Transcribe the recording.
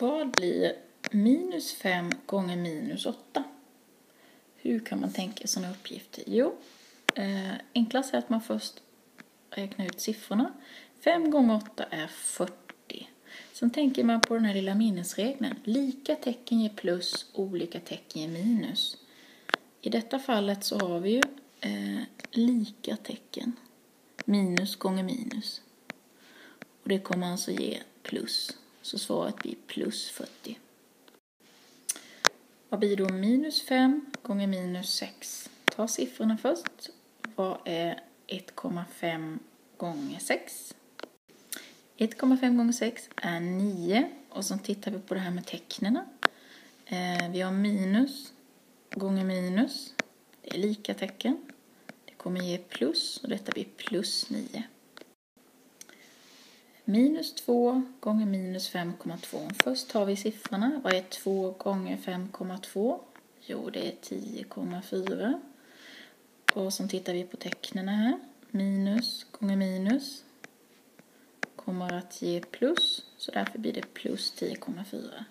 Vad blir minus 5 gånger minus 8? Hur kan man tänka sådana uppgifter? Jo, eh, enklast är att man först räknar ut siffrorna. 5 gånger 8 är 40. Sen tänker man på den här lilla minnesregeln. Lika tecken ger plus, olika tecken ger minus. I detta fallet så har vi ju eh, lika tecken. Minus gånger minus. Och det kommer alltså ge plus. Så svaret blir plus 40. Vad blir då minus 5 gånger minus 6? Ta siffrorna först. Vad är 1,5 gånger 6? 1,5 gånger 6 är 9. Och så tittar vi på det här med tecknen. Eh, vi har minus gånger minus. Det är lika tecken. Det kommer ge plus och detta blir plus 9. Minus 2 gånger minus 5,2. Först tar vi siffrorna. Vad är 2 gånger 5,2? Jo, det är 10,4. Och så tittar vi på tecknen här. Minus gånger minus kommer att ge plus, så därför blir det plus 10,4.